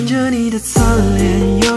看着你的侧脸。